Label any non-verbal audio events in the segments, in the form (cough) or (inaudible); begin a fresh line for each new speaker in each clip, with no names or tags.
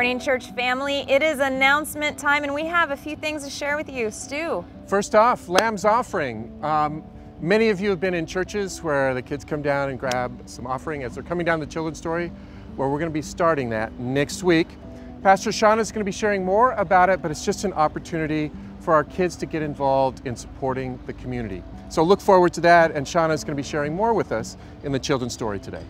Morning, church family. It is announcement time, and we have a few things to share with you. Stu.
First off, Lamb's Offering. Um, many of you have been in churches where the kids come down and grab some offering as they're coming down the children's story, where we're going to be starting that next week. Pastor Shauna is going to be sharing more about it, but it's just an opportunity for our kids to get involved in supporting the community. So look forward to that, and Shauna is going to be sharing more with us in the children's story today.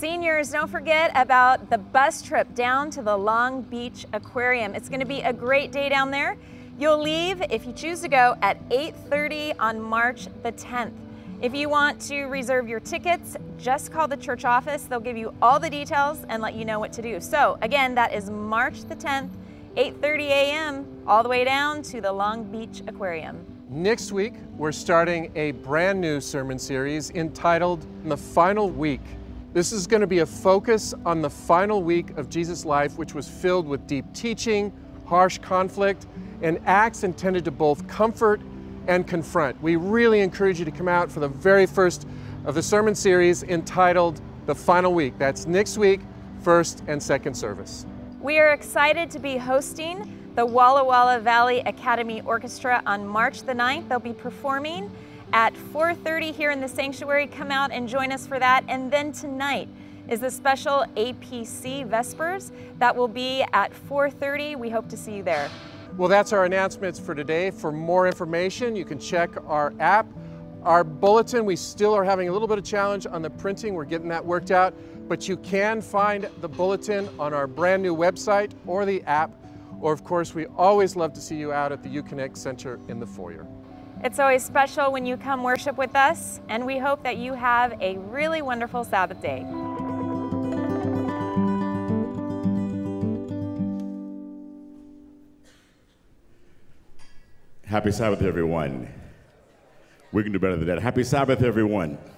Seniors, don't forget about the bus trip down to the Long Beach Aquarium. It's going to be a great day down there. You'll leave, if you choose to go, at 8.30 on March the 10th. If you want to reserve your tickets, just call the church office. They'll give you all the details and let you know what to do. So again, that is March the 10th, 8.30 a.m., all the way down to the Long Beach Aquarium.
Next week, we're starting a brand new sermon series entitled The Final Week. This is going to be a focus on the final week of Jesus' life, which was filled with deep teaching, harsh conflict, and acts intended to both comfort and confront. We really encourage you to come out for the very first of the sermon series entitled The Final Week. That's next week, first and second service.
We are excited to be hosting the Walla Walla Valley Academy Orchestra on March the 9th. They'll be performing at 4.30 here in the sanctuary. Come out and join us for that. And then tonight is the special APC Vespers. That will be at 4.30. We hope to see you there.
Well, that's our announcements for today. For more information, you can check our app. Our bulletin, we still are having a little bit of challenge on the printing. We're getting that worked out, but you can find the bulletin on our brand new website or the app or of course, we always love to see you out at the UConnect Center in the foyer.
It's always special when you come worship with us, and we hope that you have a really wonderful Sabbath day.
Happy Sabbath, everyone. We can do better than that. Happy Sabbath, everyone. Happy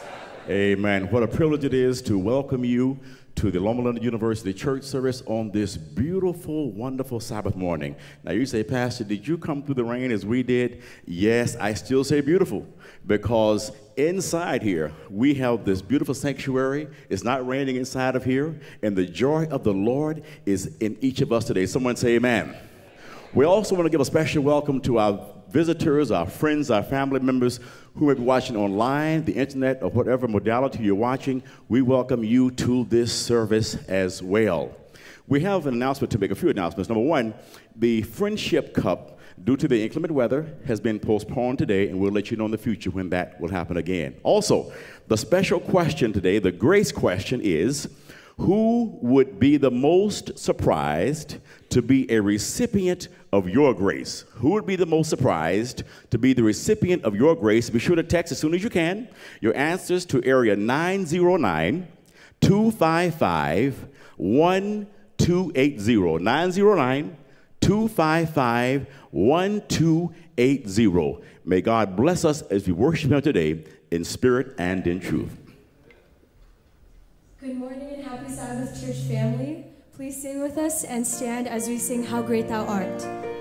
Sabbath. Amen. What a privilege it is to welcome you to the Loma Linda University church service on this beautiful, wonderful Sabbath morning. Now, you say, Pastor, did you come through the rain as we did? Yes, I still say beautiful because inside here we have this beautiful sanctuary. It's not raining inside of here, and the joy of the Lord is in each of us today. Someone say, Amen. We also want to give a special welcome to our visitors, our friends, our family members who may be watching online, the internet, or whatever modality you're watching. We welcome you to this service as well. We have an announcement to make, a few announcements. Number one, the Friendship Cup, due to the inclement weather, has been postponed today, and we'll let you know in the future when that will happen again. Also, the special question today, the grace question is, who would be the most surprised to be a recipient of your grace? Who would be the most surprised to be the recipient of your grace? Be sure to text as soon as you can your answers to area 909 255 1280. 909 255 1280. May God bless us as we worship Him today in spirit and in truth.
Good morning and happy Sabbath, church family. Please sing with us and stand as we sing How Great Thou Art.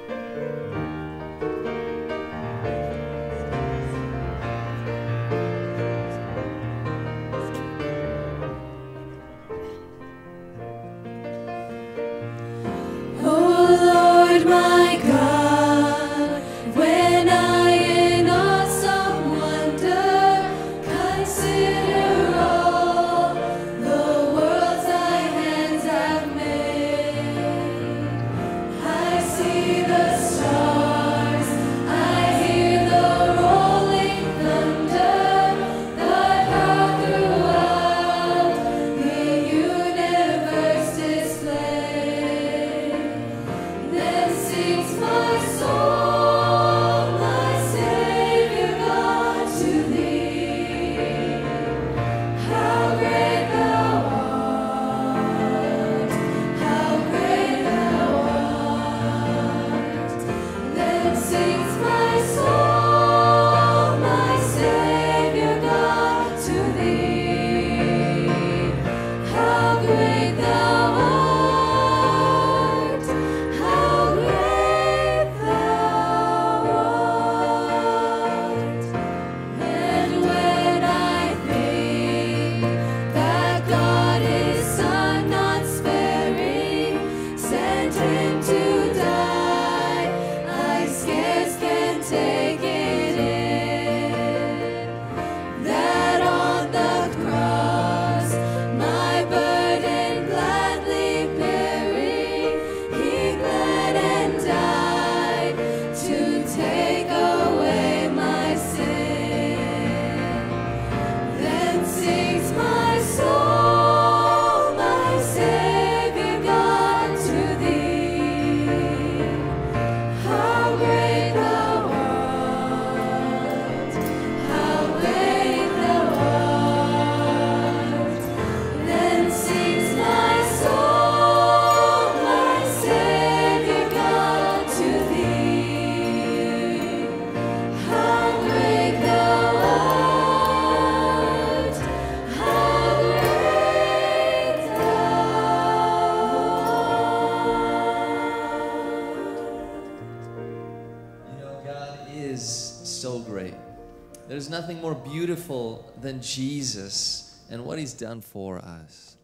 Nothing more beautiful than Jesus and what he's done for us.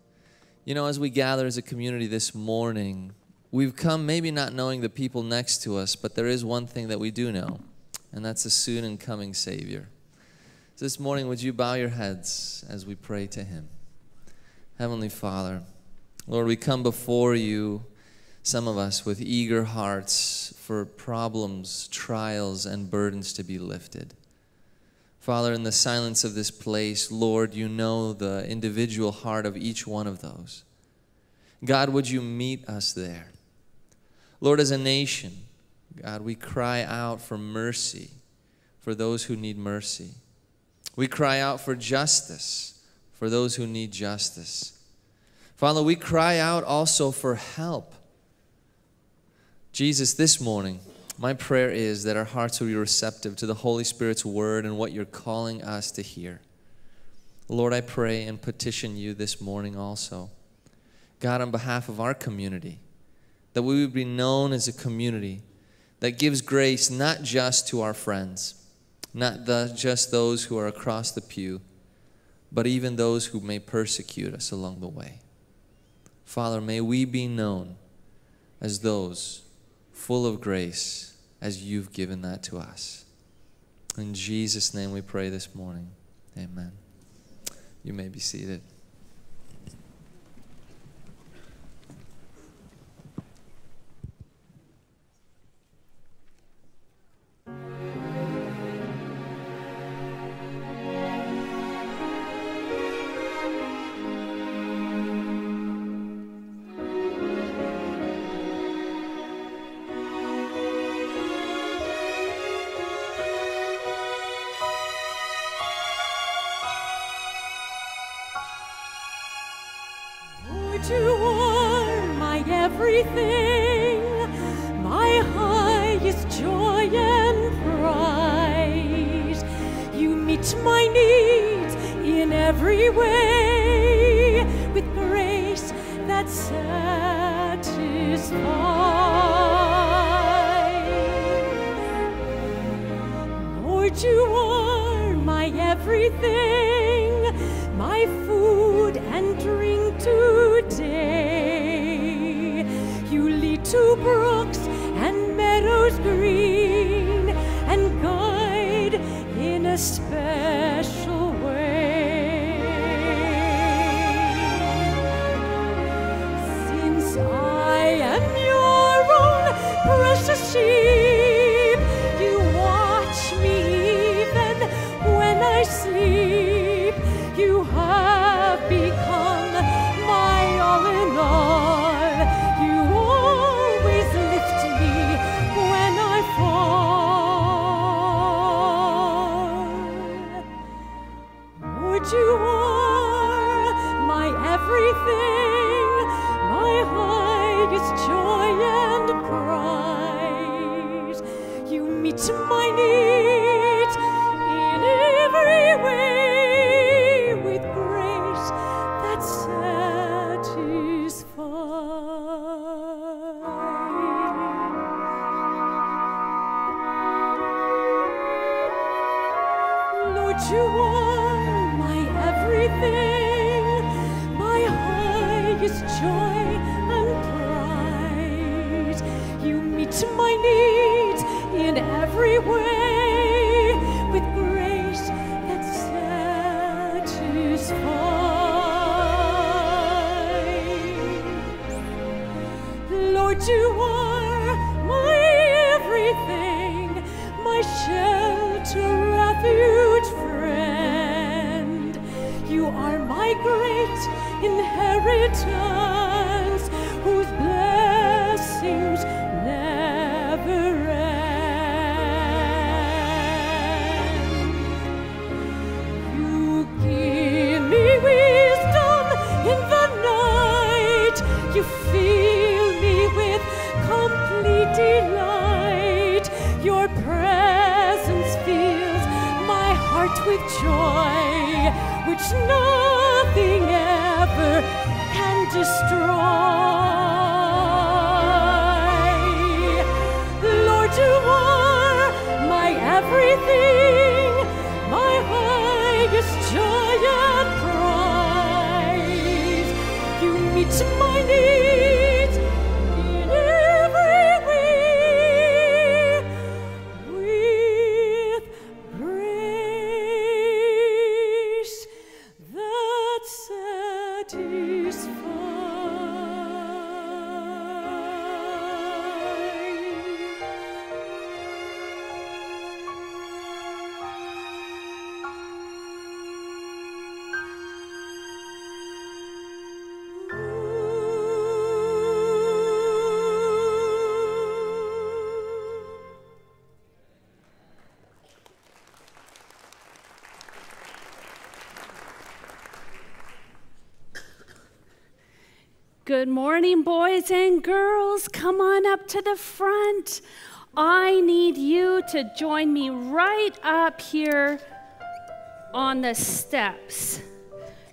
You know, as we gather as a community this morning, we've come maybe not knowing the people next to us, but there is one thing that we do know, and that's a soon and coming Savior. So this morning, would you bow your heads as we pray to him? Heavenly Father, Lord, we come before you, some of us, with eager hearts for problems, trials, and burdens to be lifted. Father, in the silence of this place, Lord, you know the individual heart of each one of those. God, would you meet us there? Lord, as a nation, God, we cry out for mercy for those who need mercy. We cry out for justice for those who need justice. Father, we cry out also for help. Jesus, this morning, my prayer is that our hearts will be receptive to the Holy Spirit's word and what you're calling us to hear. Lord, I pray and petition you this morning also. God, on behalf of our community, that we would be known as a community that gives grace not just to our friends, not the, just those who are across the pew, but even those who may persecute us along the way. Father, may we be known as those full of grace as you've given that to us. In Jesus' name we pray this morning. Amen. You may be seated.
Good morning, boys and girls. Come on up to the front. I need you to join me right up here on the steps.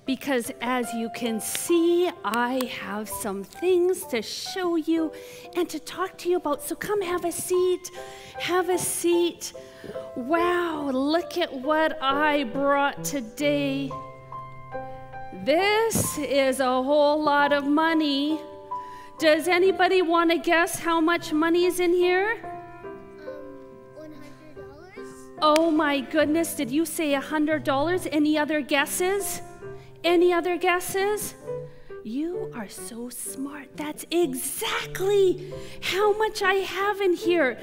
Because as you can see, I have some things to show you and to talk to you about. So come have a seat. Have a seat. Wow, look at what I brought today. This is a whole lot of money. Does anybody want to guess how much money is in here? Hundred dollars. Oh my goodness, did you say a $100? Any other guesses? Any other guesses? You are so smart. That's exactly how much I have in here.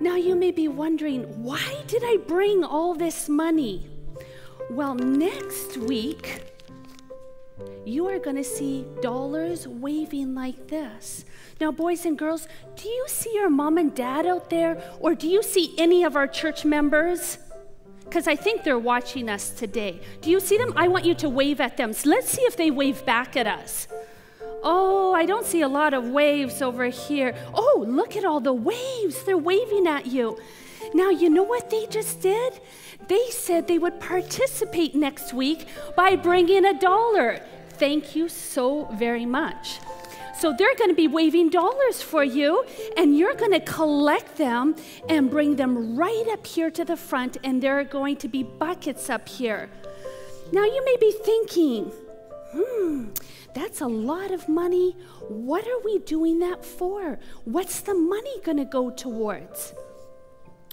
Now you may be wondering, why did I bring all this money? Well, next week, you are going to see dollars waving like this. Now, boys and girls, do you see your mom and dad out there, or do you see any of our church members? Because I think they're watching us today. Do you see them? I want you to wave at them. So let's see if they wave back at us. Oh, I don't see a lot of waves over here. Oh, look at all the waves. They're waving at you. Now, you know what they just did? They said they would participate next week by bringing a dollar. Thank you so very much. So they're going to be waving dollars for you, and you're going to collect them and bring them right up here to the front, and there are going to be buckets up here. Now you may be thinking, hmm, that's a lot of money. What are we doing that for? What's the money going to go towards?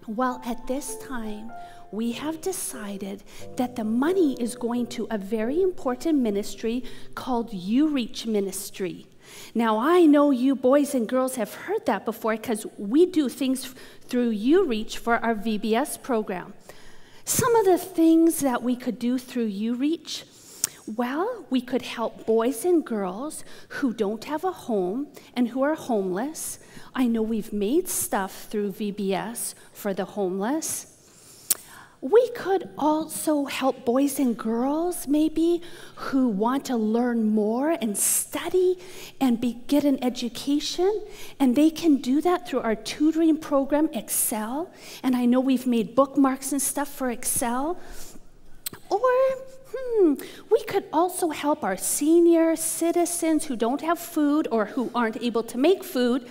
Well, at this time, we have decided that the money is going to a very important ministry called You Reach Ministry. Now, I know you boys and girls have heard that before because we do things through You Reach for our VBS program. Some of the things that we could do through You Reach well, we could help boys and girls who don't have a home and who are homeless. I know we've made stuff through VBS for the homeless. We could also help boys and girls, maybe, who want to learn more and study and be, get an education. And they can do that through our tutoring program, Excel. And I know we've made bookmarks and stuff for Excel. Or, hmm, we could also help our senior citizens who don't have food or who aren't able to make food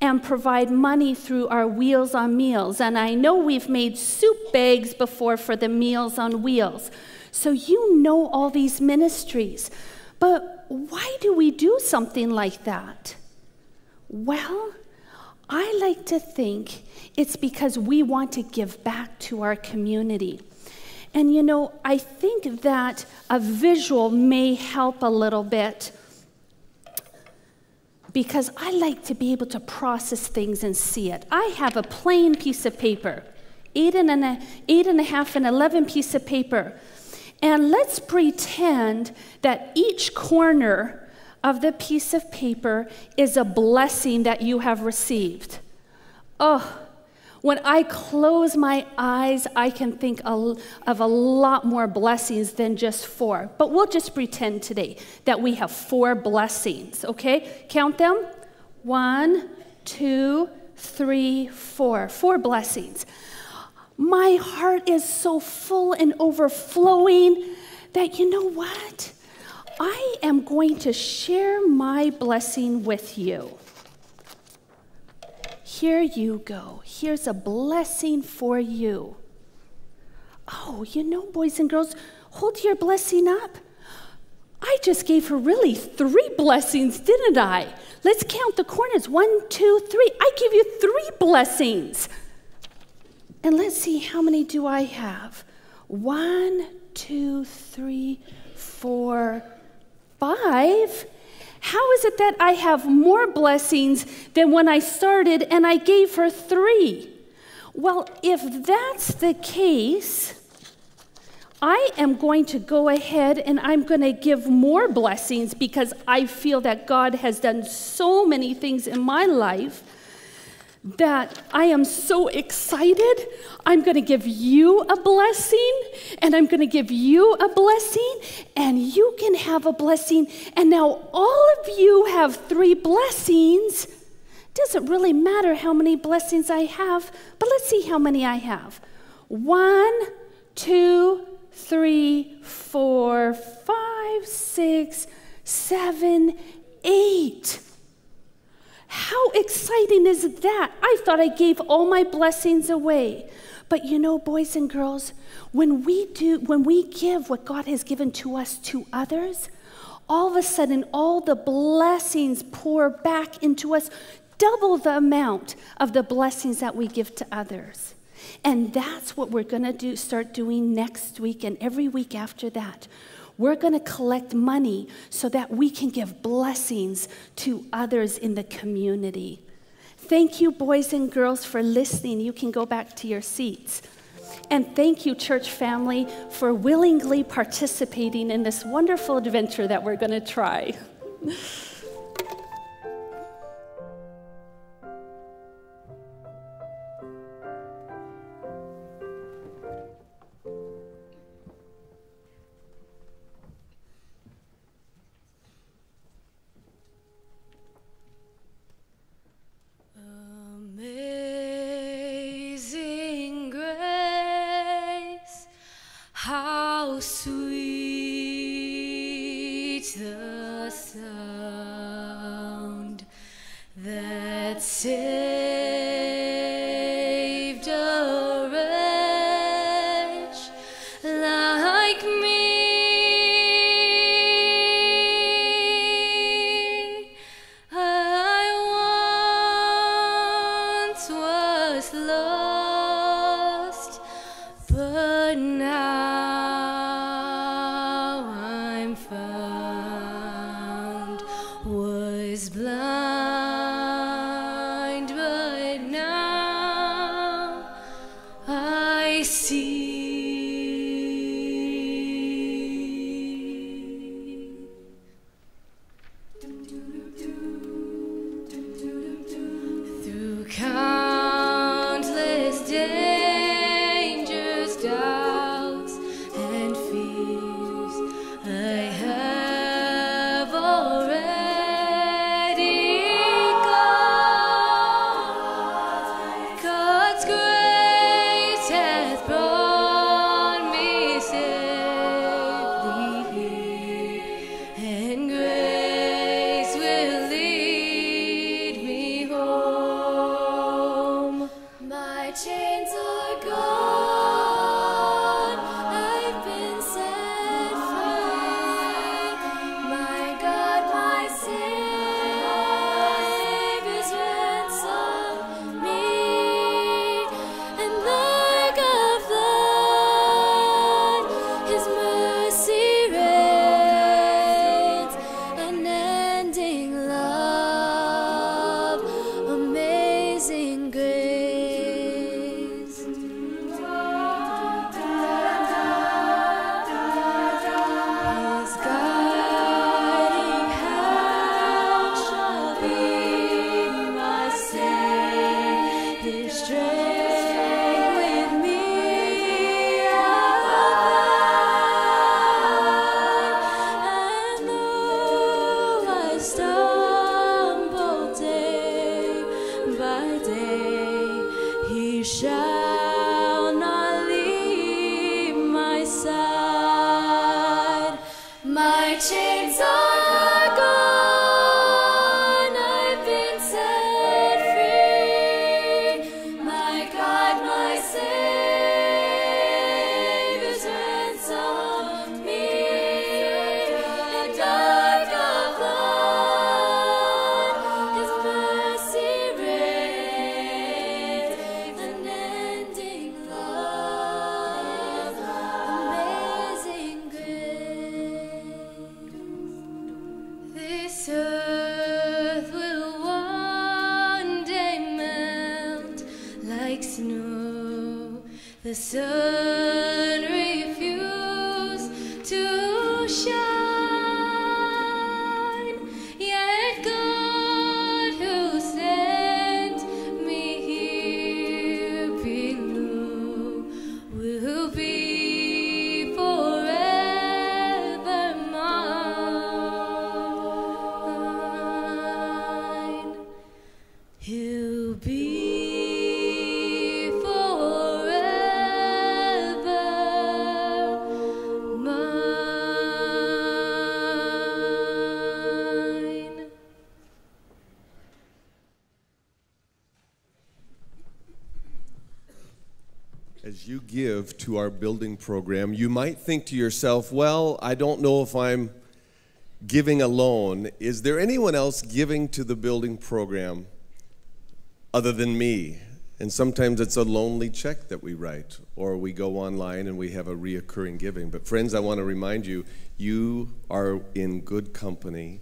and provide money through our Wheels on Meals. And I know we've made soup bags before for the Meals on Wheels. So you know all these ministries. But why do we do something like that? Well, I like to think it's because we want to give back to our community. And you know, I think that a visual may help a little bit because I like to be able to process things and see it. I have a plain piece of paper, eight and a, eight and a half and 11 piece of paper. And let's pretend that each corner of the piece of paper is a blessing that you have received. Oh, when I close my eyes, I can think of a lot more blessings than just four. But we'll just pretend today that we have four blessings, okay? Count them one, two, three, four. Four blessings. My heart is so full and overflowing that you know what? I am going to share my blessing with you. Here you go. Here's a blessing for you. Oh, you know, boys and girls, hold your blessing up. I just gave her really three blessings, didn't I? Let's count the corners. One, two, three. I give you three blessings. And let's see, how many do I have? One, two, three, four, five. How is it that I have more blessings than when I started and I gave her three? Well, if that's the case, I am going to go ahead and I'm going to give more blessings because I feel that God has done so many things in my life that I am so excited. I'm going to give you a blessing, and I'm going to give you a blessing, and you can have a blessing. And now all of you have three blessings. Doesn't really matter how many blessings I have, but let's see how many I have. One, two, three, four, five, six, seven, eight. How exciting is that? I thought I gave all my blessings away. But you know, boys and girls, when we do when we give what God has given to us to others, all of a sudden all the blessings pour back into us, double the amount of the blessings that we give to others. And that's what we're going to do start doing next week and every week after that. We're going to collect money so that we can give blessings to others in the community. Thank you, boys and girls, for listening. You can go back to your seats. And thank you, church family, for willingly participating in this wonderful adventure that we're going to try. (laughs)
My chains are program, you might think to yourself, well, I don't know if I'm giving alone. Is there anyone else giving to the building program other than me? And sometimes it's a lonely check that we write, or we go online and we have a reoccurring giving. But, friends, I want to remind you you are in good company.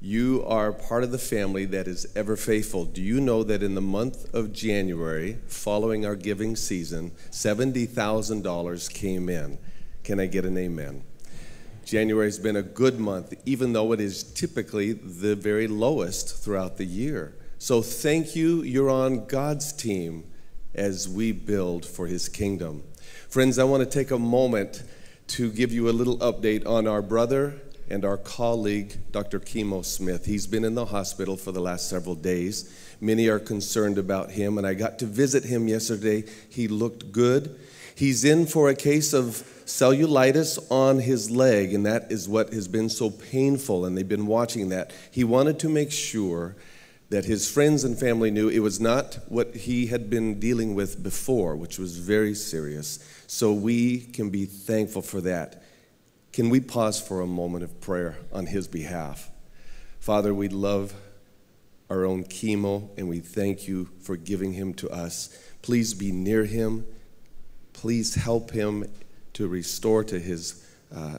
You are part of the family that is ever faithful. Do you know that in the month of January, following our giving season, $70,000 came in? Can I get an amen? January has been a good month, even though it is typically the very lowest throughout the year. So thank you. You're on God's team as we build for his kingdom. Friends, I want to take a moment to give you a little update on our brother and our colleague, Dr. Chemo Smith. He's been in the hospital for the last several days. Many are concerned about him, and I got to visit him yesterday. He looked good. He's in for a case of cellulitis on his leg, and that is what has been so painful, and they've been watching that. He wanted to make sure that his friends and family knew it was not what he had been dealing with before, which was very serious. So we can be thankful for that. Can we pause for a moment of prayer on his behalf? Father, we love our own chemo, and we thank you for giving him to us. Please be near him. Please help him to restore to his uh,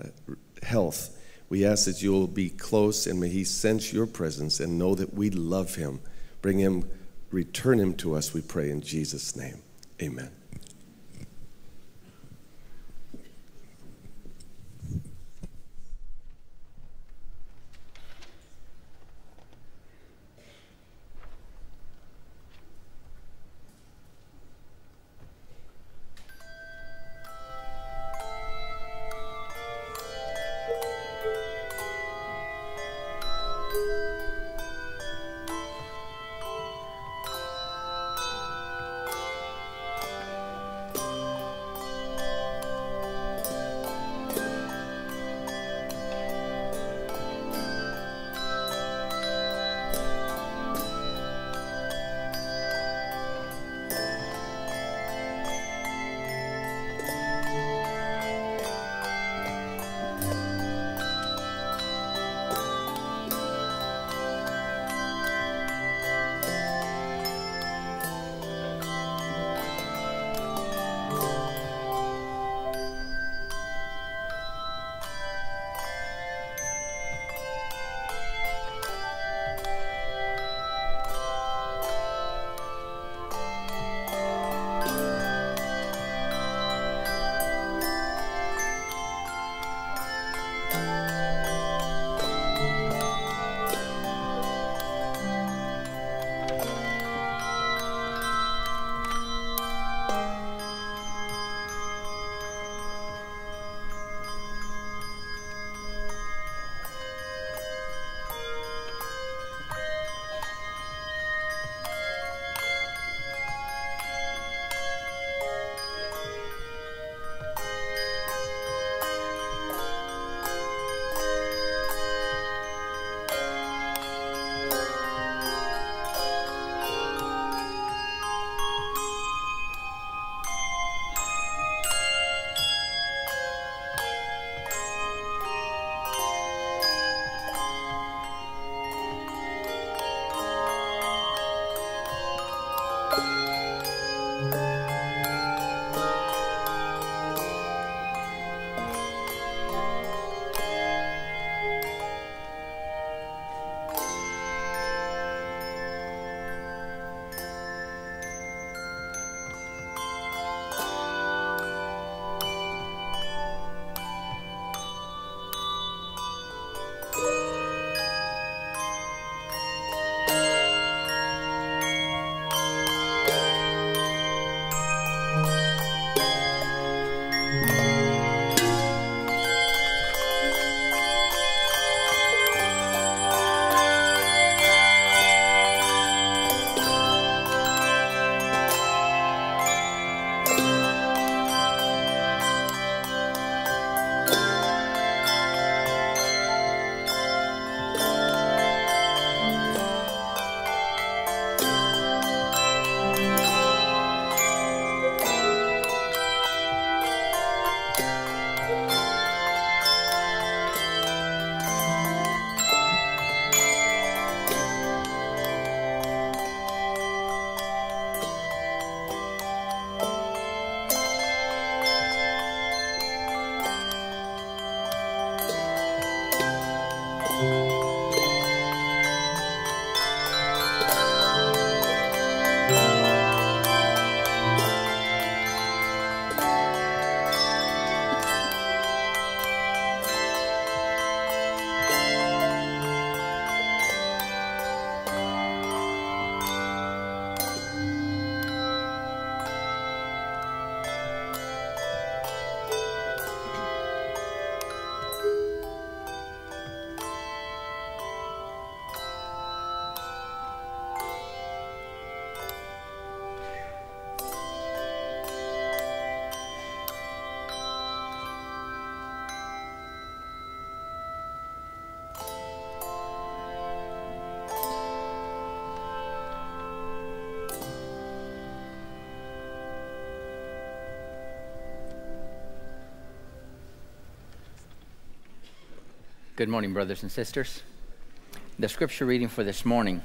health. We ask that you'll be close and may he sense your presence and know that we love him. Bring him, return him to us, we pray in Jesus' name. Amen.
Good morning, brothers and sisters. The scripture reading for this morning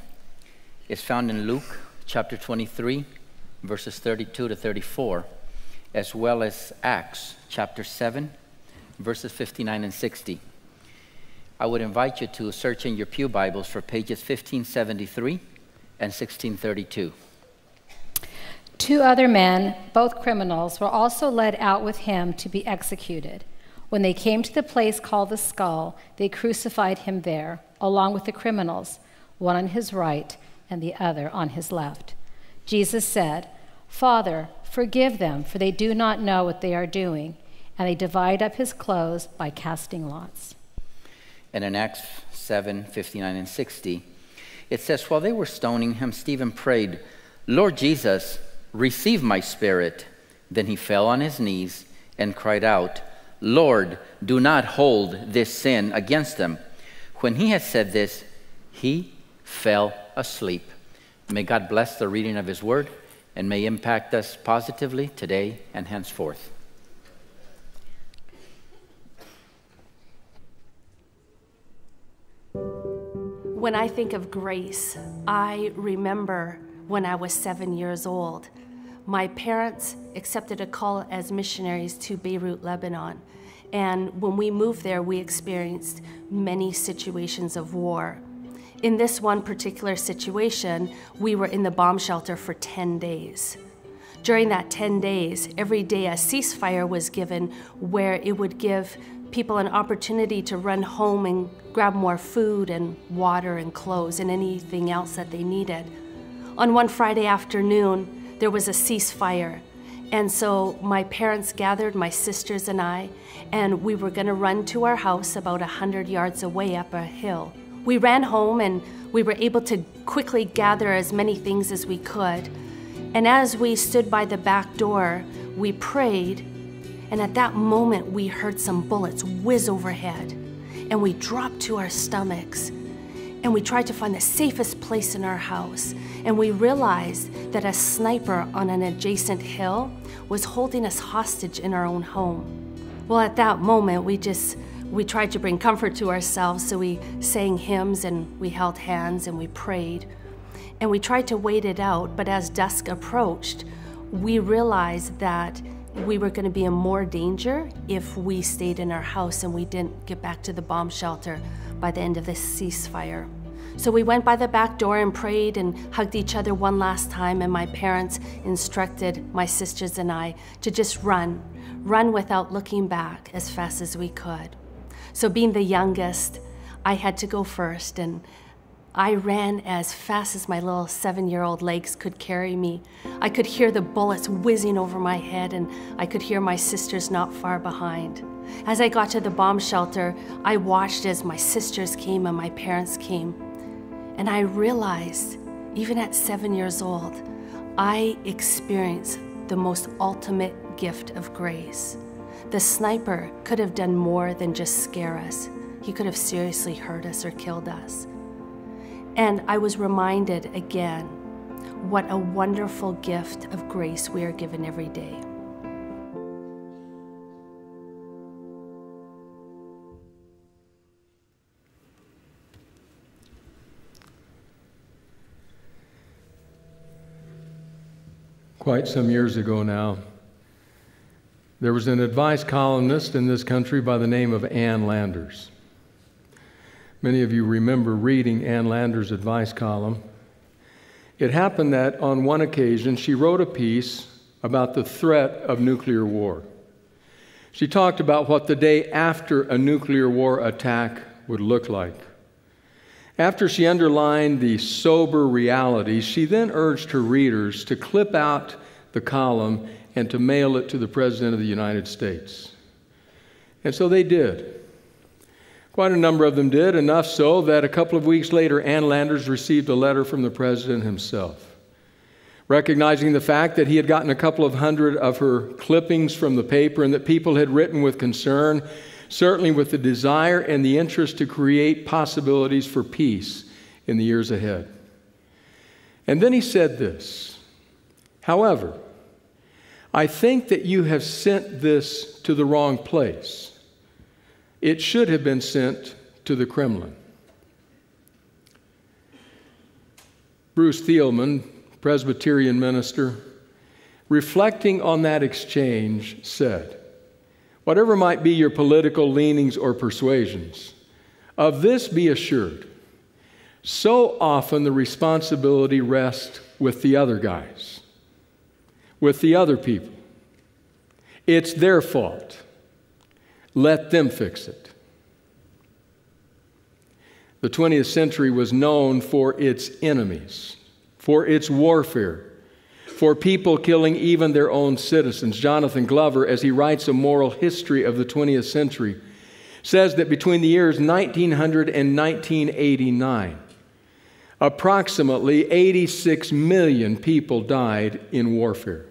is found in Luke chapter 23, verses 32 to 34, as well as Acts chapter 7, verses 59 and 60. I would invite you to search in your Pew Bibles for pages 1573 and 1632.
Two other men, both criminals, were also led out with him to be executed. When they came to the place called the skull, they crucified him there, along with the criminals, one on his right and the other on his left. Jesus said, Father, forgive them, for they do not know what they are doing. And they divide up his clothes by casting lots.
And in Acts 7 59 and 60, it says, While they were stoning him, Stephen prayed, Lord Jesus, receive my spirit. Then he fell on his knees and cried out, Lord, do not hold this sin against them. When he had said this, he fell asleep. May God bless the reading of his word and may impact us positively today and henceforth.
When I think of grace, I remember when I was seven years old. My parents accepted a call as missionaries to Beirut, Lebanon. And when we moved there, we experienced many situations of war. In this one particular situation, we were in the bomb shelter for 10 days. During that 10 days, every day a ceasefire was given where it would give people an opportunity to run home and grab more food and water and clothes and anything else that they needed. On one Friday afternoon, there was a ceasefire. And so my parents gathered, my sisters and I, and we were going to run to our house about 100 yards away up a hill. We ran home and we were able to quickly gather as many things as we could. And as we stood by the back door, we prayed and at that moment, we heard some bullets whiz overhead, and we dropped to our stomachs. And we tried to find the safest place in our house. And we realized that a sniper on an adjacent hill was holding us hostage in our own home. Well, at that moment, we just we tried to bring comfort to ourselves, so we sang hymns and we held hands and we prayed. And we tried to wait it out, but as dusk approached, we realized that we were going to be in more danger if we stayed in our house and we didn't get back to the bomb shelter by the end of this ceasefire. So we went by the back door and prayed and hugged each other one last time, and my parents instructed my sisters and I to just run, run without looking back as fast as we could. So, being the youngest, I had to go first, and I ran as fast as my little seven year old legs could carry me. I could hear the bullets whizzing over my head, and I could hear my sisters not far behind. As I got to the bomb shelter, I watched as my sisters came and my parents came. And I realized, even at seven years old, I experienced the most ultimate gift of grace. The sniper could have done more than just scare us, he could have seriously hurt us or killed us. And I was reminded again what a wonderful gift of grace we are given every day.
Quite some years ago now, there was an advice columnist in this country by the name of Ann Landers. Many of you remember reading Ann Landers' advice column. It happened that on one occasion she wrote a piece about the threat of nuclear war. She talked about what the day after a nuclear war attack would look like. After she underlined the sober realities, she then urged her readers to clip out the column and to mail it to the President of the United States. And so they did. Quite a number of them did, enough so that a couple of weeks later, Ann Landers received a letter from the president himself. Recognizing the fact that he had gotten a couple of hundred of her clippings from the paper and that people had written with concern, certainly with the desire and the interest to create possibilities for peace in the years ahead. And then he said this However, I think that you have sent this to the wrong place. It should have been sent to the Kremlin. Bruce Thielemann, Presbyterian minister, reflecting on that exchange, said, Whatever might be your political leanings or persuasions, of this be assured. So often the responsibility rests with the other guys, with the other people. It's their fault. Let them fix it. The 20th century was known for its enemies, for its warfare, for people killing even their own citizens. Jonathan Glover, as he writes a moral history of the 20th century, says that between the years 1900 and 1989, approximately 86 million people died in warfare.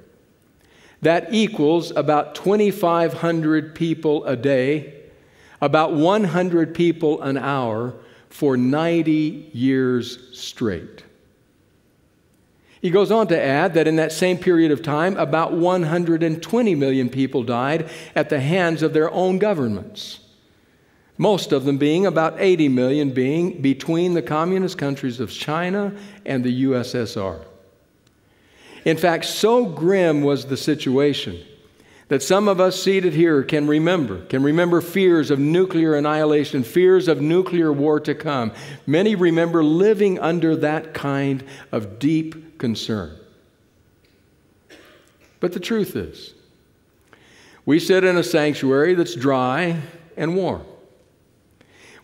That equals about 2,500 people a day, about 100 people an hour for 90 years straight. He goes on to add that in that same period of time, about 120 million people died at the hands of their own governments. Most of them being, about 80 million being, between the communist countries of China and the USSR. In fact, so grim was the situation that some of us seated here can remember, can remember fears of nuclear annihilation, fears of nuclear war to come. Many remember living under that kind of deep concern. But the truth is, we sit in a sanctuary that's dry and warm.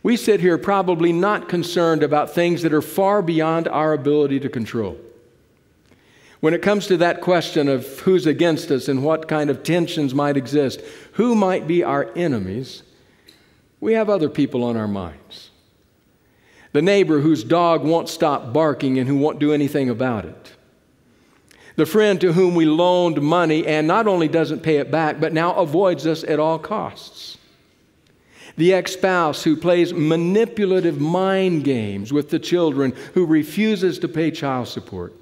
We sit here probably not concerned about things that are far beyond our ability to control. When it comes to that question of who's against us and what kind of tensions might exist, who might be our enemies, we have other people on our minds. The neighbor whose dog won't stop barking and who won't do anything about it. The friend to whom we loaned money and not only doesn't pay it back, but now avoids us at all costs. The ex spouse who plays manipulative mind games with the children, who refuses to pay child support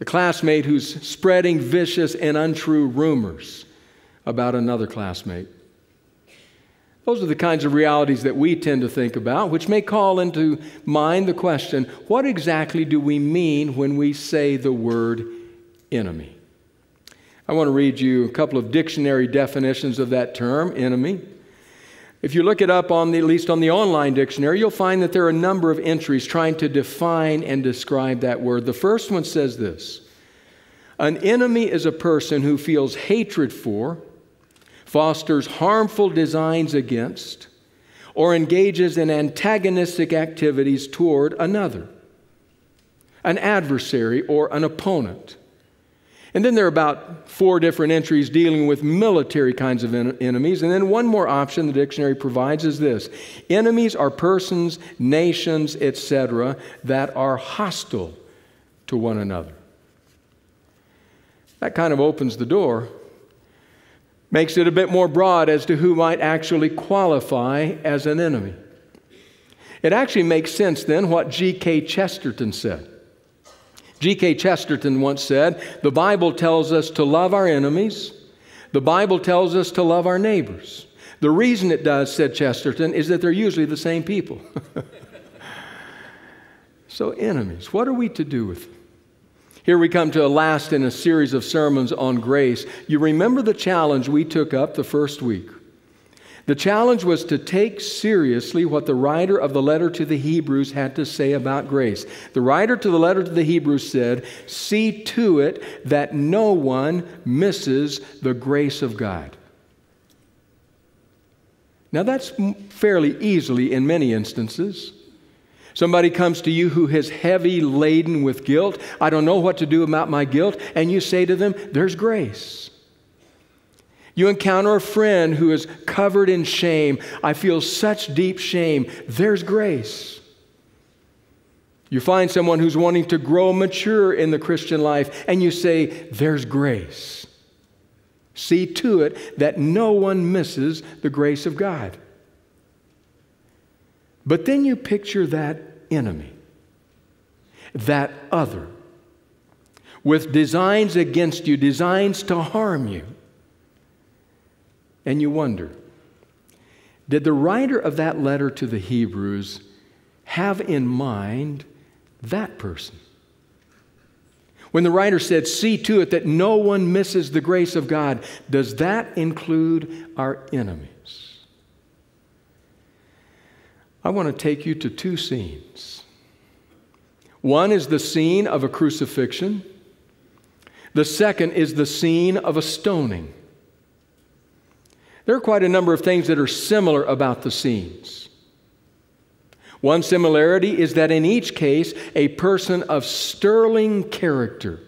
the classmate who's spreading vicious and untrue rumors about another classmate. Those are the kinds of realities that we tend to think about, which may call into mind the question what exactly do we mean when we say the word enemy? I want to read you a couple of dictionary definitions of that term, enemy. If you look it up on the, at least on the online dictionary, you'll find that there are a number of entries trying to define and describe that word. The first one says this An enemy is a person who feels hatred for, fosters harmful designs against, or engages in antagonistic activities toward another, an adversary or an opponent. And then there are about four different entries dealing with military kinds of en- enemies. And then one more option the dictionary provides is this enemies are persons, nations, etc., that are hostile to one another. That kind of opens the door, makes it a bit more broad as to who might actually qualify as an enemy. It actually makes sense then what G.K. Chesterton said. G.K. Chesterton once said, The Bible tells us to love our enemies, the Bible tells us to love our neighbors. The reason it does, said Chesterton, is that they're usually the same people. (laughs) so, enemies, what are we to do with them? Here we come to a last in a series of sermons on grace. You remember the challenge we took up the first week. The challenge was to take seriously what the writer of the letter to the Hebrews had to say about grace. The writer to the letter to the Hebrews said, See to it that no one misses the grace of God. Now, that's fairly easily in many instances. Somebody comes to you who is heavy laden with guilt. I don't know what to do about my guilt. And you say to them, There's grace. You encounter a friend who is covered in shame. I feel such deep shame. There's grace. You find someone who's wanting to grow mature in the Christian life, and you say, There's grace. See to it that no one misses the grace of God. But then you picture that enemy, that other, with designs against you, designs to harm you and you wonder did the writer of that letter to the Hebrews have in mind that person? When the writer said, See to it that no one misses the grace of God, does that include our enemies? I want to take you to two scenes. One is the scene of a crucifixion, the second is the scene of a stoning. There are quite a number of things that are similar about the scenes. One similarity is that in each case, a person of sterling character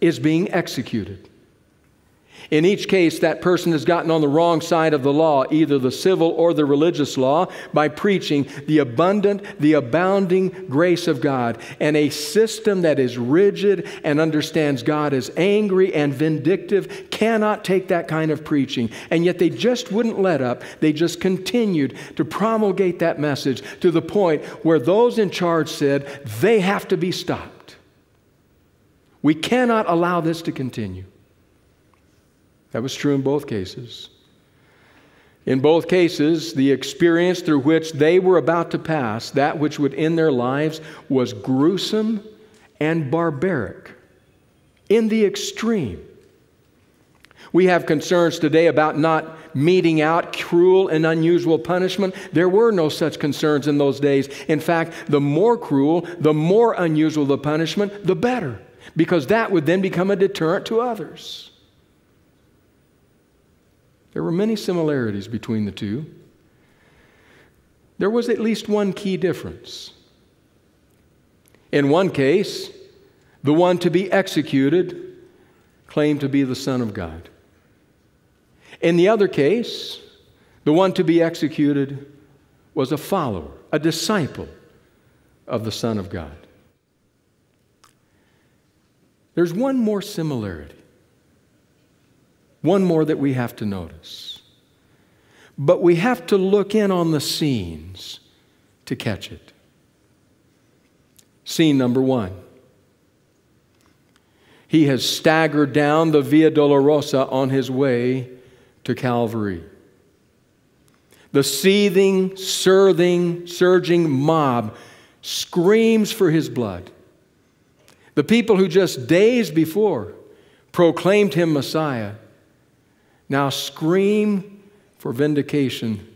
is being executed. In each case, that person has gotten on the wrong side of the law, either the civil or the religious law, by preaching the abundant, the abounding grace of God. And a system that is rigid and understands God as angry and vindictive cannot take that kind of preaching. And yet they just wouldn't let up. They just continued to promulgate that message to the point where those in charge said they have to be stopped. We cannot allow this to continue. That was true in both cases. In both cases, the experience through which they were about to pass, that which would end their lives, was gruesome and barbaric in the extreme. We have concerns today about not meting out cruel and unusual punishment. There were no such concerns in those days. In fact, the more cruel, the more unusual the punishment, the better, because that would then become a deterrent to others. There were many similarities between the two. There was at least one key difference. In one case, the one to be executed claimed to be the Son of God. In the other case, the one to be executed was a follower, a disciple of the Son of God. There's one more similarity. One more that we have to notice. But we have to look in on the scenes to catch it. Scene number one. He has staggered down the Via Dolorosa on his way to Calvary. The seething, surging, surging mob screams for his blood. The people who just days before proclaimed him Messiah now scream for vindication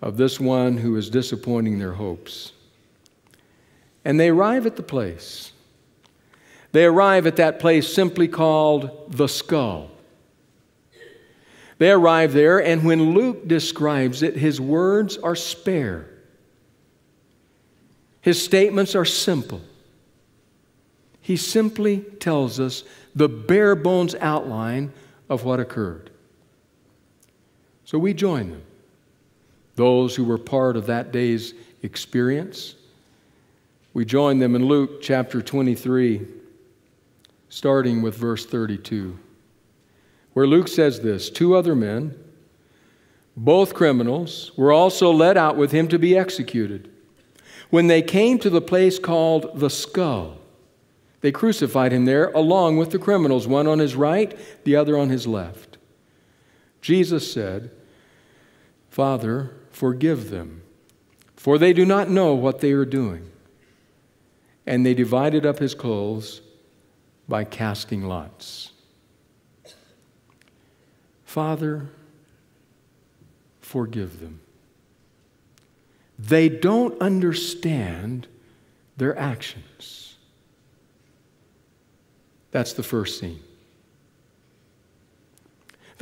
of this one who is disappointing their hopes. And they arrive at the place. They arrive at that place simply called the skull. They arrive there, and when Luke describes it, his words are spare. His statements are simple. He simply tells us the bare bones outline of what occurred. So we join them, those who were part of that day's experience. We join them in Luke chapter 23, starting with verse 32, where Luke says this Two other men, both criminals, were also led out with him to be executed. When they came to the place called the skull, they crucified him there along with the criminals, one on his right, the other on his left. Jesus said, Father, forgive them, for they do not know what they are doing. And they divided up his clothes by casting lots. Father, forgive them. They don't understand their actions. That's the first scene.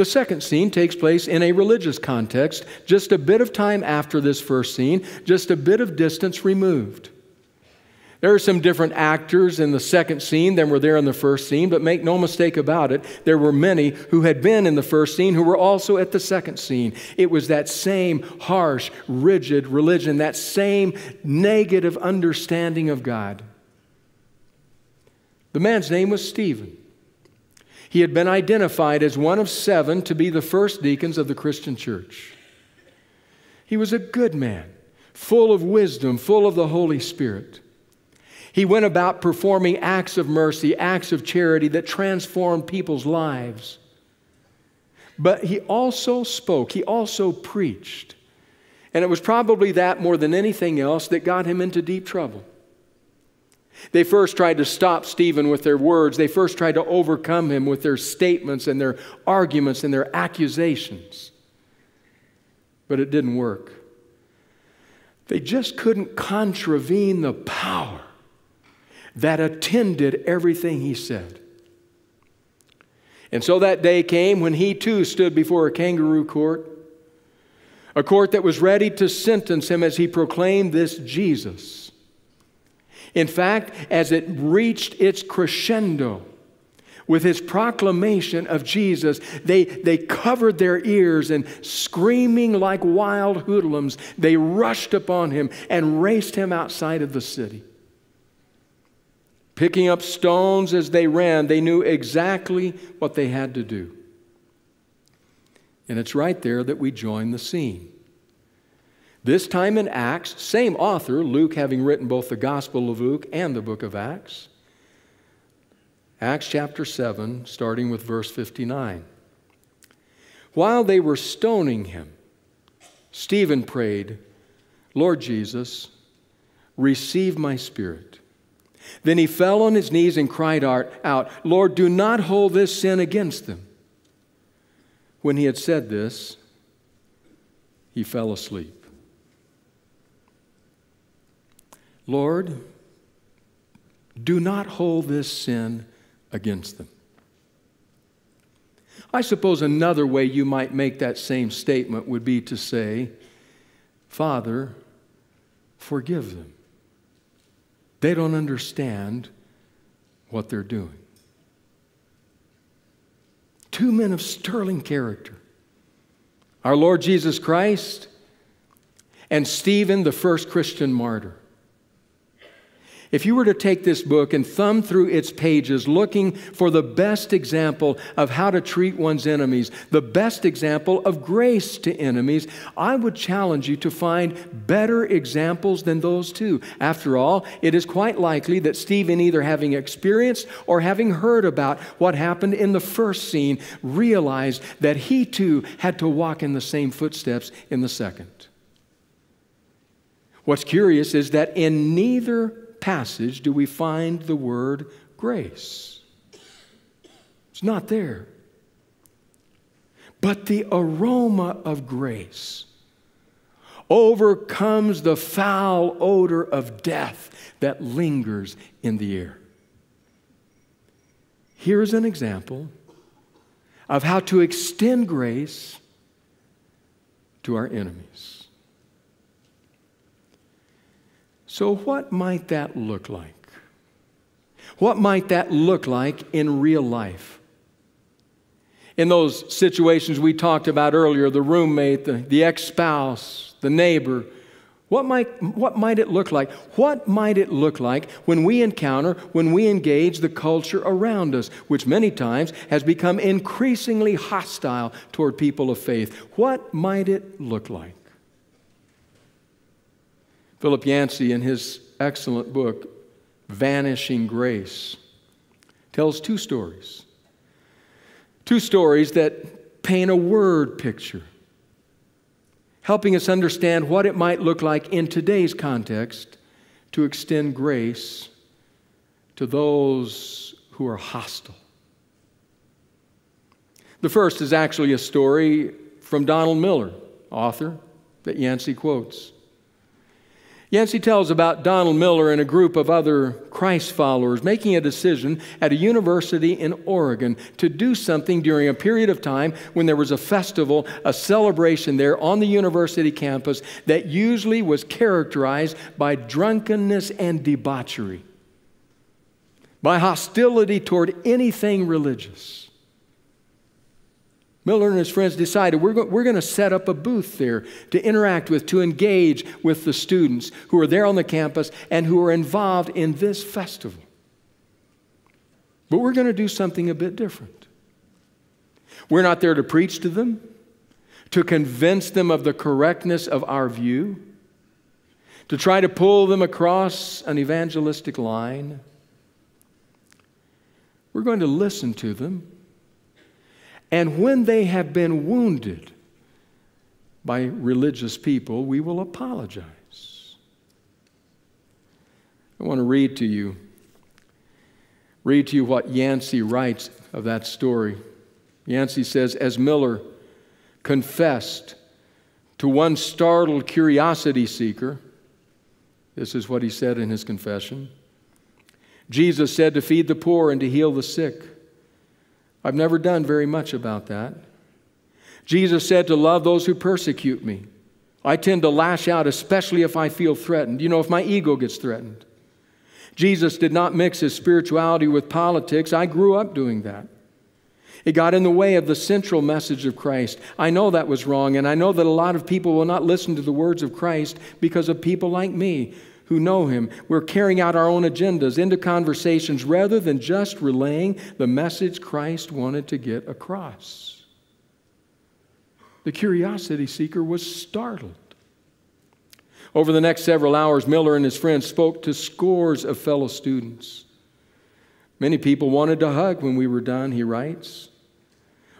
The second scene takes place in a religious context, just a bit of time after this first scene, just a bit of distance removed. There are some different actors in the second scene than were there in the first scene, but make no mistake about it, there were many who had been in the first scene who were also at the second scene. It was that same harsh, rigid religion, that same negative understanding of God. The man's name was Stephen. He had been identified as one of seven to be the first deacons of the Christian church. He was a good man, full of wisdom, full of the Holy Spirit. He went about performing acts of mercy, acts of charity that transformed people's lives. But he also spoke, he also preached And it was probably that more than anything else that got him into deep trouble. They first tried to stop Stephen with their words. They first tried to overcome him with their statements and their arguments and their accusations. But it didn't work. They just couldn't contravene the power that attended everything he said. And so that day came when he too stood before a kangaroo court, a court that was ready to sentence him as he proclaimed this Jesus. In fact, as it reached its crescendo with his proclamation of Jesus, they, they covered their ears and screaming like wild hoodlums, they rushed upon him and raced him outside of the city. Picking up stones as they ran, they knew exactly what they had to do. And it's right there that we join the scene. This time in Acts, same author, Luke having written both the Gospel of Luke and the book of Acts. Acts chapter 7, starting with verse 59. While they were stoning him, Stephen prayed, Lord Jesus, receive my spirit. Then he fell on his knees and cried out, Lord, do not hold this sin against them. When he had said this, he fell asleep. Lord, do not hold this sin against them. I suppose another way you might make that same statement would be to say, Father, forgive them. They don't understand what they're doing. Two men of sterling character our Lord Jesus Christ and Stephen, the first Christian martyr. If you were to take this book and thumb through its pages looking for the best example of how to treat one's enemies, the best example of grace to enemies, I would challenge you to find better examples than those two. After all, it is quite likely that Stephen, either having experienced or having heard about what happened in the first scene, realized that he too had to walk in the same footsteps in the second. What's curious is that in neither passage do we find the word grace. It's not there. But the aroma of grace overcomes the foul odor of death that lingers in the air. Here's an example of how to extend grace to our enemies. So, what might that look like? What might that look like in real life? In those situations we talked about earlier the roommate, the, the ex spouse, the neighbor what might, what might it look like? What might it look like when we encounter, when we engage the culture around us, which many times has become increasingly hostile toward people of faith? What might it look like? Philip Yancey, in his excellent book, Vanishing Grace, tells two stories. Two stories that paint a word picture, helping us understand what it might look like in today's context to extend grace to those who are hostile. The first is actually a story from Donald Miller, author that Yancey quotes. Yancey tells about Donald Miller and a group of other Christ followers making a decision at a university in Oregon to do something during a period of time when there was a festival, a celebration there on the university campus that usually was characterized by drunkenness and debauchery, by hostility toward anything religious. Miller and his friends decided we're, go- we're going to set up a booth there to interact with, to engage with the students who are there on the campus and who are involved in this festival. But we're going to do something a bit different. We're not there to preach to them, to convince them of the correctness of our view, to try to pull them across an evangelistic line. We're going to listen to them and when they have been wounded, by religious people, we will apologize. I want to read to you read to you what Yancey writes of that story. Yancey says, as Miller confessed to one startled curiosity seeker, this is what he said in his confession. Jesus said to feed the poor and to heal the sick. I've never done very much about that. Jesus said to love those who persecute me. I tend to lash out, especially if I feel threatened. You know, if my ego gets threatened. Jesus did not mix his spirituality with politics. I grew up doing that. It got in the way of the central message of Christ. I know that was wrong, and I know that a lot of people will not listen to the words of Christ because of people like me who know Him. We're carrying out our own agendas into conversations rather than just relaying the message Christ wanted to get across. The curiosity seeker was startled. Over the next several hours, Miller and his friends spoke to scores of fellow students. Many people wanted to hug when we were done, he writes.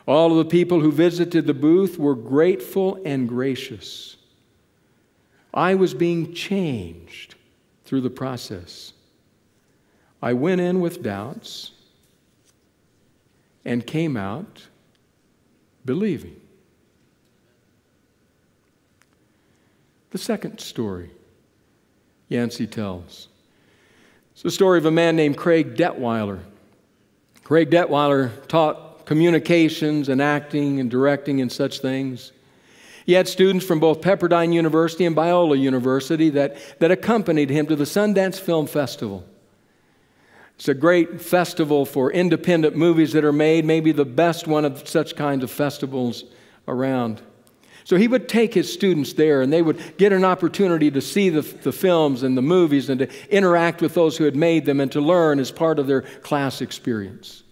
All of the people who visited the booth were grateful and gracious. I was being changed through the process. I went in with doubts and came out believing. The second story Yancey tells. It's the story of a man named Craig Detweiler. Craig Detweiler taught communications and acting and directing and such things. He had students from both Pepperdine University and Biola University that, that accompanied him to the Sundance Film Festival. It's a great festival for independent movies that are made, maybe the best one of such kinds of festivals around. So he would take his students there and they would get an opportunity to see the, the films and the movies and to interact with those who had made them and to learn as part of their class experience.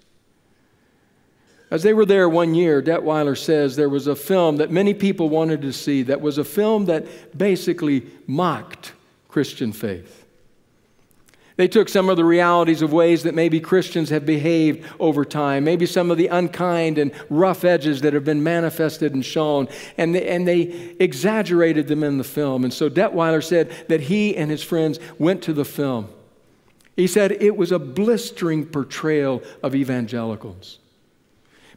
As they were there one year, Detweiler says there was a film that many people wanted to see that was a film that basically mocked Christian faith. They took some of the realities of ways that maybe Christians have behaved over time, maybe some of the unkind and rough edges that have been manifested and shown, and they, and they exaggerated them in the film. And so Detweiler said that he and his friends went to the film. He said it was a blistering portrayal of evangelicals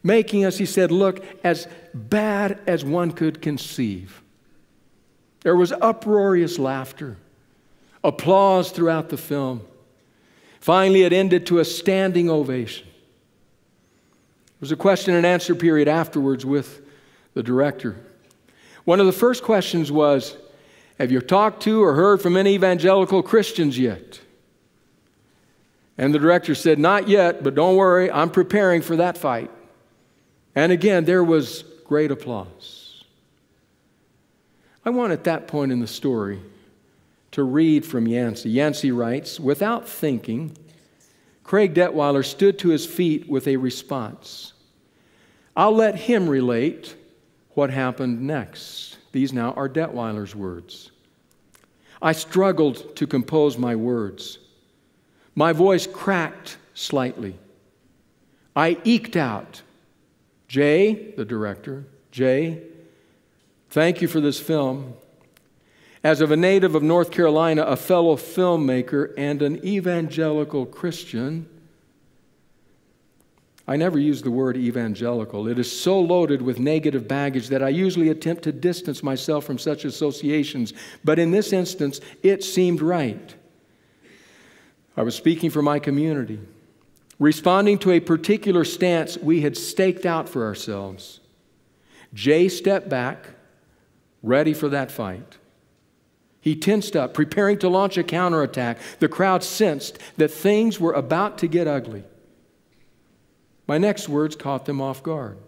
making us, he said, look as bad as one could conceive. There was uproarious laughter, applause throughout the film. Finally, it ended to a standing ovation. There was a question and answer period afterwards with the director. One of the first questions was Have you talked to or heard from any evangelical Christians yet? And the director said, Not yet, but don't worry, I'm preparing for that fight. And again, there was great applause. I want at that point in the story to read from Yancey. Yancey writes Without thinking, Craig Detweiler stood to his feet with a response. I'll let him relate what happened next. These now are Detweiler's words. I struggled to compose my words. My voice cracked slightly. I eked out, Jay, the director, Jay, thank you for this film. As of a native of North Carolina, a fellow filmmaker, and an evangelical Christian, I never use the word evangelical. It is so loaded with negative baggage that I usually attempt to distance myself from such associations. But in this instance, it seemed right. I was speaking for my community responding to a particular stance we had staked out for ourselves. Jay stepped back, ready for that fight. He tensed up, preparing to launch a counterattack. The crowd sensed that things were about to get ugly. My next words caught them off guard.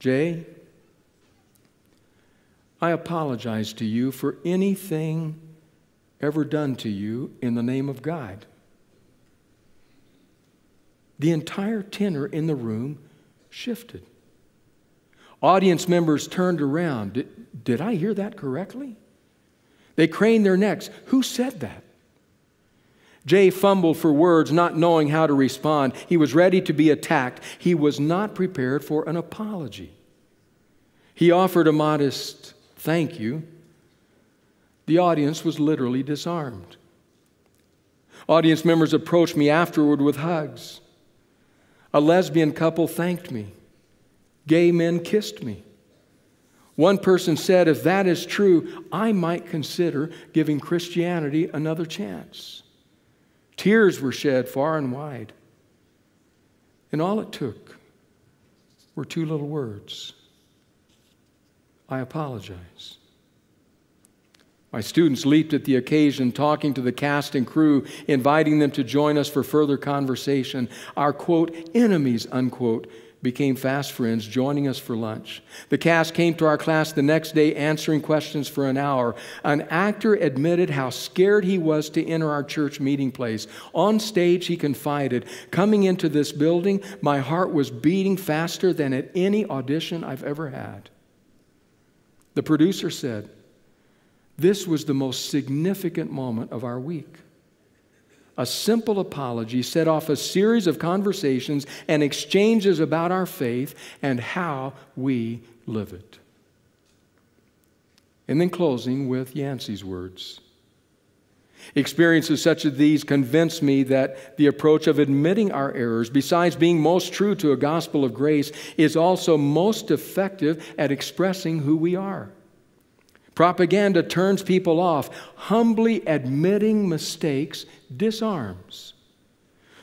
Jay, I apologize to you for anything ever done to you in the name of God. The entire tenor in the room shifted. Audience members turned around. Did, did I hear that correctly? They craned their necks. Who said that? Jay fumbled for words, not knowing how to respond. He was ready to be attacked. He was not prepared for an apology. He offered a modest thank you. The audience was literally disarmed. Audience members approached me afterward with hugs. A lesbian couple thanked me. Gay men kissed me. One person said, if that is true, I might consider giving Christianity another chance. Tears were shed far and wide. And all it took were two little words I apologize. My students leaped at the occasion, talking to the cast and crew, inviting them to join us for further conversation. Our quote, enemies, unquote, became fast friends, joining us for lunch. The cast came to our class the next day, answering questions for an hour. An actor admitted how scared he was to enter our church meeting place. On stage, he confided, Coming into this building, my heart was beating faster than at any audition I've ever had. The producer said, This was the most significant moment of our week. A simple apology set off a series of conversations and exchanges about our faith and how we live it. And then closing with Yancey's words. Experiences such as these convince me that the approach of admitting our errors, besides being most true to a gospel of grace, is also most effective at expressing who we are. Propaganda turns people off. Humbly admitting mistakes disarms.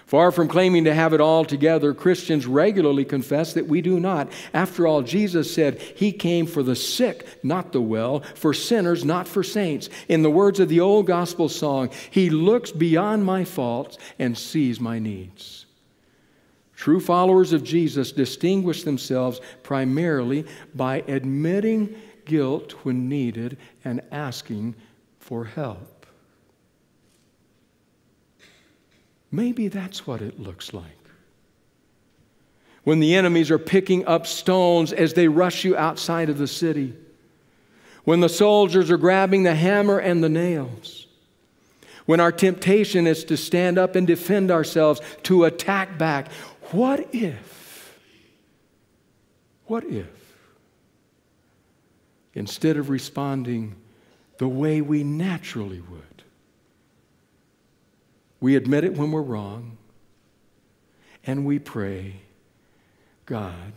Far from claiming to have it all together, Christians regularly confess that we do not. After all, Jesus said he came for the sick, not the well, for sinners, not for saints. In the words of the old gospel song, He looks beyond my faults and sees my needs. True followers of Jesus distinguish themselves primarily by admitting guilt when needed and asking for help. Maybe that's what it looks like. When the enemies are picking up stones as they rush you outside of the city. When the soldiers are grabbing the hammer and the nails. When our temptation is to stand up and defend ourselves, to attack back. What if? What if? Instead of responding the way we naturally would. We admit it when we're wrong, and we pray, God,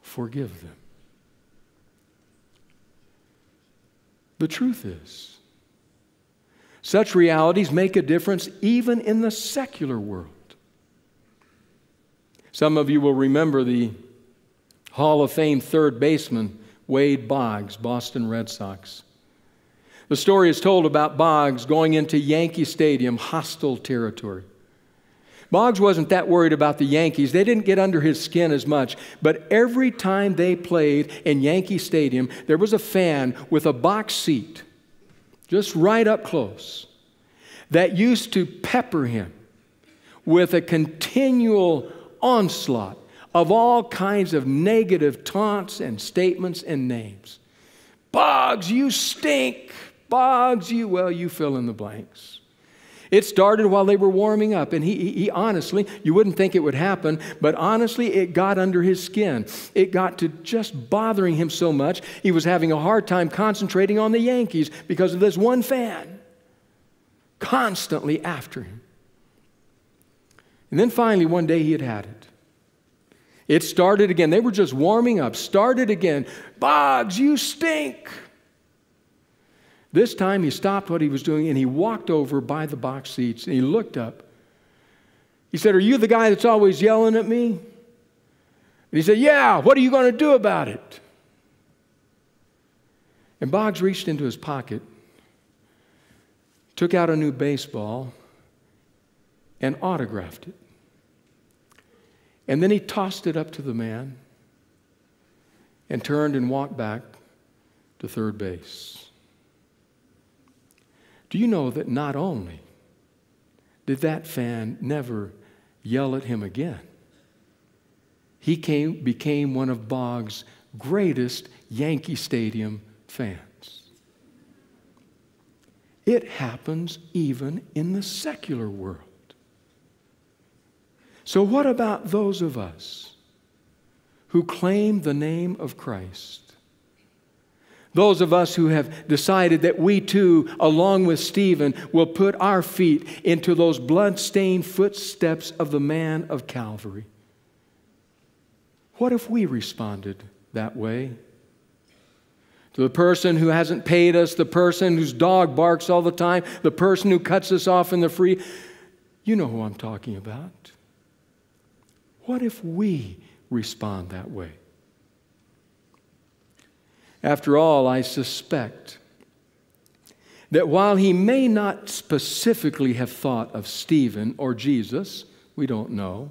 forgive them. The truth is, such realities make a difference even in the secular world. Some of you will remember the Hall of Fame third baseman Wade Boggs, Boston Red Sox. The story is told about Boggs going into Yankee Stadium, hostile territory. Boggs wasn't that worried about the Yankees. They didn't get under his skin as much. But every time they played in Yankee Stadium, there was a fan with a box seat, just right up close, that used to pepper him with a continual onslaught of all kinds of negative taunts and statements and names. Boggs, you stink. Boggs, you, well, you fill in the blanks. It started while they were warming up, and he, he, honestly, you wouldn't think it would happen, but honestly, it got under his skin. It got to just bothering him so much, he was having a hard time concentrating on the Yankees because of this one fan constantly after him. And then finally, one day he had had it. It started again. They were just warming up. Started again. Boggs, you stink. This time he stopped what he was doing and he walked over by the box seats and he looked up. He said, Are you the guy that's always yelling at me? And he said, Yeah, what are you going to do about it? And Boggs reached into his pocket, took out a new baseball, and autographed it. And then he tossed it up to the man and turned and walked back to third base. Do you know that not only did that fan never yell at him again, he came, became one of Boggs' greatest Yankee Stadium fans. It happens even in the secular world. So, what about those of us who claim the name of Christ. Those of us who have decided that we too, along with Stephen, will put our feet into those blood-stained footsteps of the man of Calvary. What if we responded that way? To the person who hasn't paid us, the person whose dog barks all the time, the person who cuts us off in the free. You know who I'm talking about. What if we respond that way? After all, I suspect that while he may not specifically have thought of Stephen or Jesus, we don't know.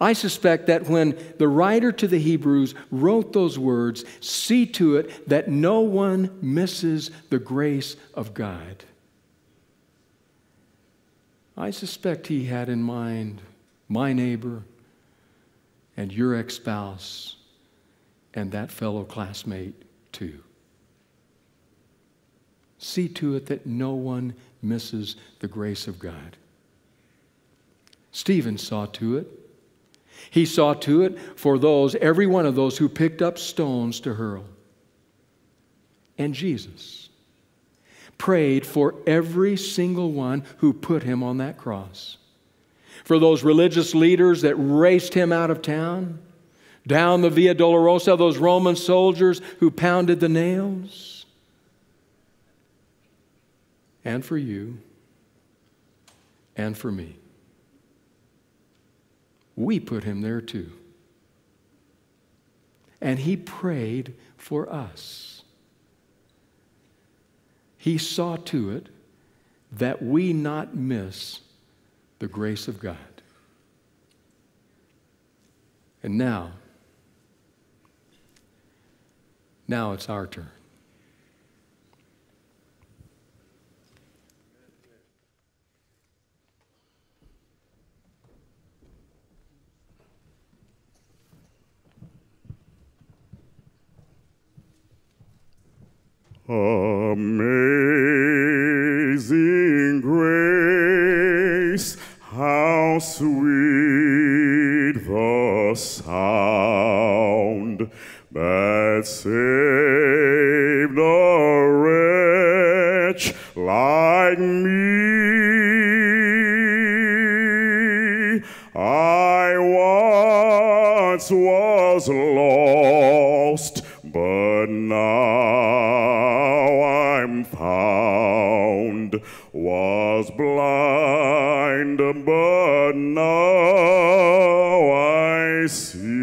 I suspect that when the writer to the Hebrews wrote those words, see to it that no one misses the grace of God. I suspect he had in mind my neighbor and your ex spouse and that fellow classmate too. See to it that no one misses the grace of God. Stephen saw to it. He saw to it for those, every one of those who picked up stones to hurl. And Jesus prayed for every single one who put him on that cross. For those religious leaders that raced him out of town, down the Via Dolorosa, those Roman soldiers who pounded the nails, and for you, and for me. We put him there too. And he prayed for us. He saw to it that we not miss the grace of God. And now, now it's our turn.
Amazing grace, how sweet the sound that saved a wretch like me. I once was lost, but now I'm found. Was blind, but now I see.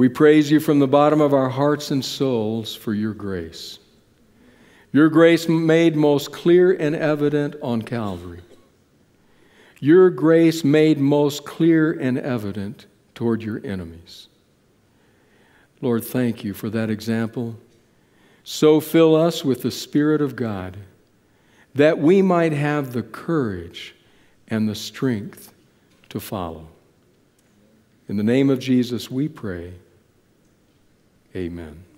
We praise you from the bottom of our hearts and souls for your grace. Your grace made most clear and evident on Calvary. Your grace made most clear and evident toward your enemies. Lord, thank you for that example. So fill us with the Spirit of God that we might have the courage and the strength to follow. In the name of Jesus, we pray. Amen.